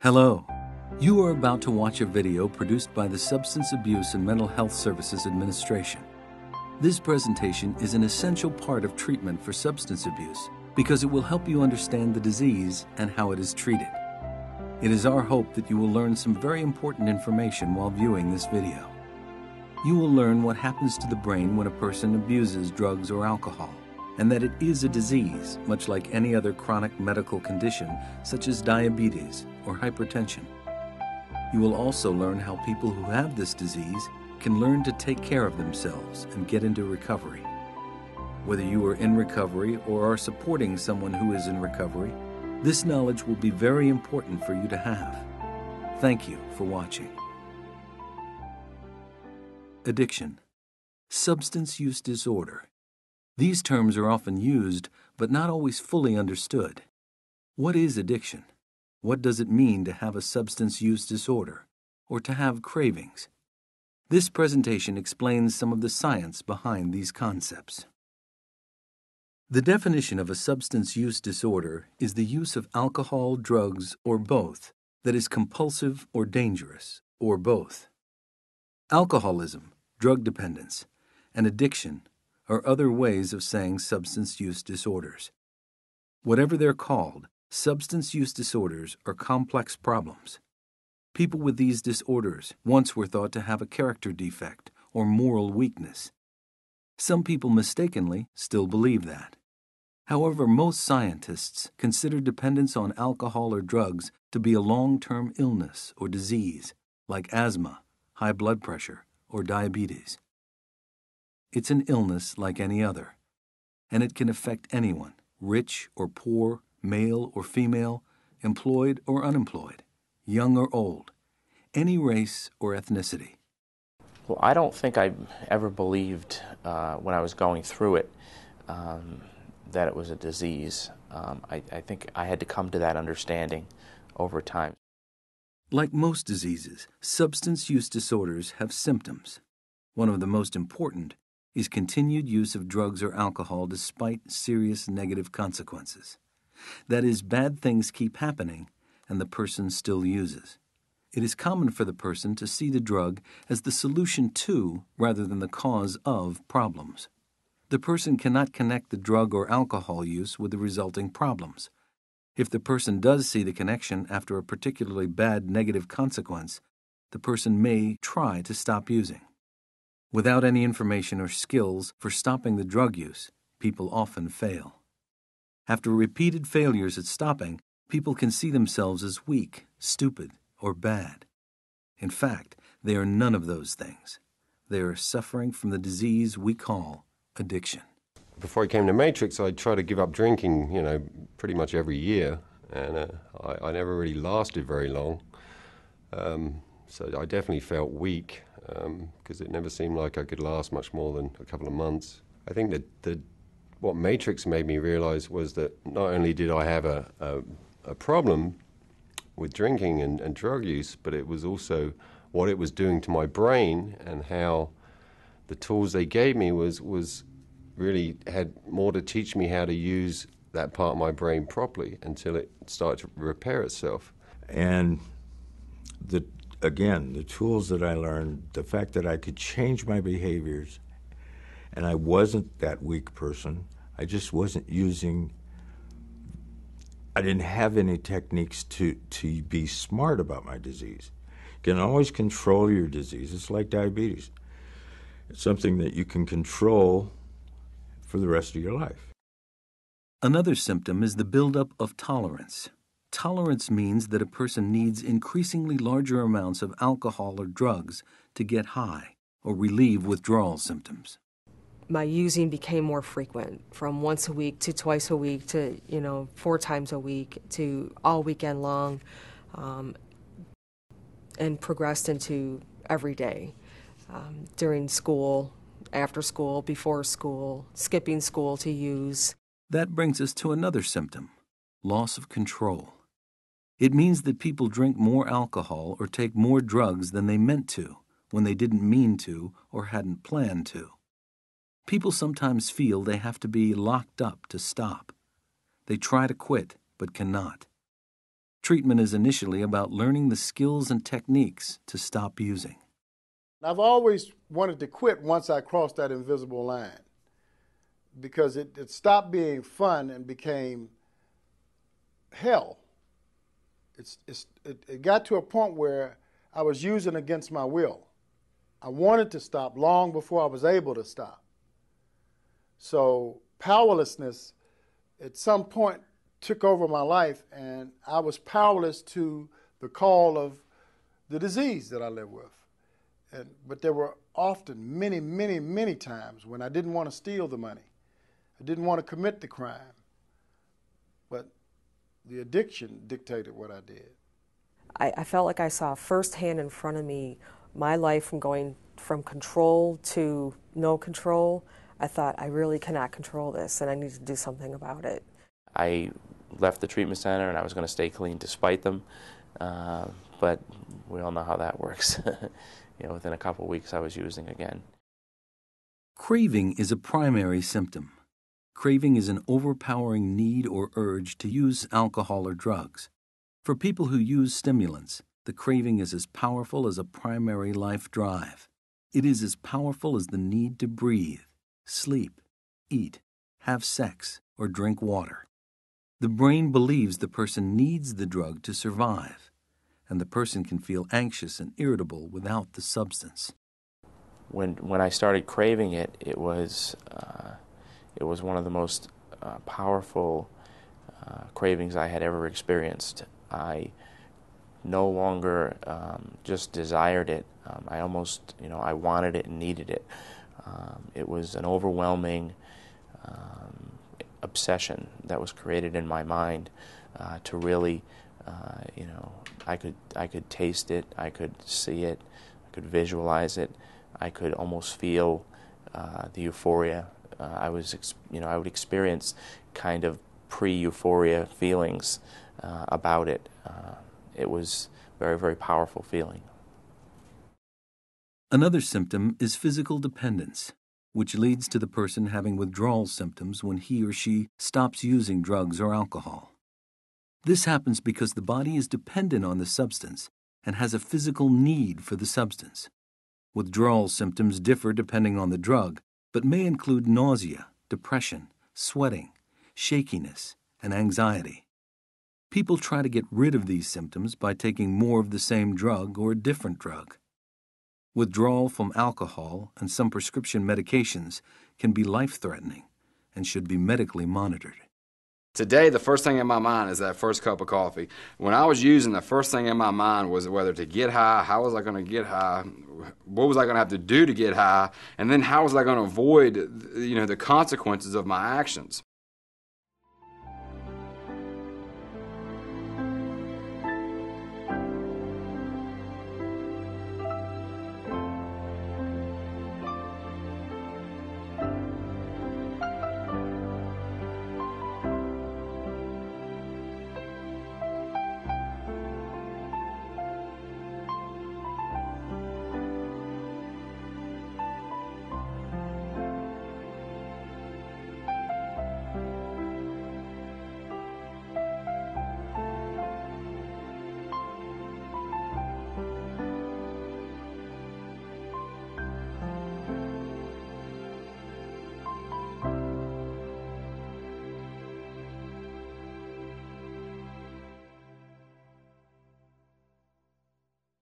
Hello. You are about to watch a video produced by the Substance Abuse and Mental Health Services Administration. This presentation is an essential part of treatment for substance abuse because it will help you understand the disease and how it is treated. It is our hope that you will learn some very important information while viewing this video. You will learn what happens to the brain when a person abuses drugs or alcohol, and that it is a disease, much like any other chronic medical condition, such as diabetes or hypertension. You will also learn how people who have this disease can learn to take care of themselves and get into recovery. Whether you are in recovery or are supporting someone who is in recovery, this knowledge will be very important for you to have. Thank you for watching. Addiction, substance use disorder. These terms are often used, but not always fully understood. What is addiction? What does it mean to have a substance use disorder or to have cravings? This presentation explains some of the science behind these concepts. The definition of a substance use disorder is the use of alcohol, drugs, or both that is compulsive or dangerous, or both. Alcoholism, drug dependence, and addiction are other ways of saying substance use disorders. Whatever they're called, substance use disorders are complex problems. People with these disorders once were thought to have a character defect or moral weakness. Some people mistakenly still believe that. However, most scientists consider dependence on alcohol or drugs to be a long term illness or disease, like asthma, high blood pressure, or diabetes. It's an illness like any other, and it can affect anyone, rich or poor, male or female, employed or unemployed, young or old, any race or ethnicity. Well, I don't think I ever believed uh, when I was going through it um, that it was a disease. Um, I, I think I had to come to that understanding over time. Like most diseases, substance use disorders have symptoms. One of the most important is continued use of drugs or alcohol despite serious negative consequences. That is, bad things keep happening and the person still uses. It is common for the person to see the drug as the solution to rather than the cause of problems. The person cannot connect the drug or alcohol use with the resulting problems. If the person does see the connection after a particularly bad negative consequence, the person may try to stop using. Without any information or skills for stopping the drug use, people often fail. After repeated failures at stopping, people can see themselves as weak, stupid, or bad. In fact, they are none of those things. They are suffering from the disease we call addiction. Before I came to Matrix, I tried to give up drinking, you know, pretty much every year, and uh, I, I, never really lasted very long. Um, so I definitely felt weak because um, it never seemed like I could last much more than a couple of months. I think that the what Matrix made me realize was that not only did I have a, a, a problem with drinking and, and, drug use, but it was also what it was doing to my brain and how the tools they gave me was was really had more to teach me how to use that part of my brain properly until it started to repair itself. And the again, the tools that I learned, the fact that I could change my behaviors and I wasn't that weak person. I just wasn't using I didn't have any techniques to, to be smart about my disease. You can always control your disease. It's like diabetes. It's something that you can control for the rest of your life. Another symptom is the buildup of tolerance. Tolerance means that a person needs increasingly larger amounts of alcohol or drugs to get high or relieve withdrawal symptoms. My using became more frequent from once a week to twice a week to you know four times a week to all weekend long um, and progressed into every day um, during school after school before school skipping school to use. That brings us to another symptom loss of control it means that people drink more alcohol or take more drugs than they meant to when they didn't mean to or hadn't planned to People sometimes feel they have to be locked up to stop. They try to quit, but cannot. Treatment is initially about learning the skills and techniques to stop using. I've always wanted to quit once I crossed that invisible line because it, it stopped being fun and became hell. It's, it's, it, it got to a point where I was using against my will. I wanted to stop long before I was able to stop. So, powerlessness at some point took over my life, and I was powerless to the call of the disease that I live with. And, but there were often many, many, many times when I didn't want to steal the money. I didn't want to commit the crime. But the addiction dictated what I did. I, I felt like I saw firsthand in front of me my life from going from control to no control. I thought, I really cannot control this and I need to do something about it. I left the treatment center and I was going to stay clean despite them, uh, but we all know how that works. you know, within a couple of weeks, I was using again. Craving is a primary symptom. Craving is an overpowering need or urge to use alcohol or drugs. For people who use stimulants, the craving is as powerful as a primary life drive. It is as powerful as the need to breathe, sleep, eat, have sex, or drink water. The brain believes the person needs the drug to survive, and the person can feel anxious and irritable without the substance. When, when I started craving it, it was uh, it was one of the most uh, powerful uh, cravings I had ever experienced. I no longer um, just desired it. Um, I almost, you know, I wanted it and needed it. Um, it was an overwhelming um, obsession that was created in my mind uh, to really, uh, you know, I could I could taste it, I could see it, I could visualize it, I could almost feel uh, the euphoria uh, I was, you know, I would experience kind of pre-euphoria feelings uh, about it. Uh, it was very, very powerful feeling. Another symptom is physical dependence, which leads to the person having withdrawal symptoms when he or she stops using drugs or alcohol. This happens because the body is dependent on the substance and has a physical need for the substance. Withdrawal symptoms differ depending on the drug, but may include nausea, depression, sweating, shakiness, and anxiety. People try to get rid of these symptoms by taking more of the same drug or a different drug. Withdrawal from alcohol and some prescription medications can be life threatening and should be medically monitored. Today, the first thing in my mind is that first cup of coffee. When I was using, the first thing in my mind was whether to get high, how was I going to get high, what was I going to have to do to get high, and then how was I going to avoid, you know, the consequences of my actions.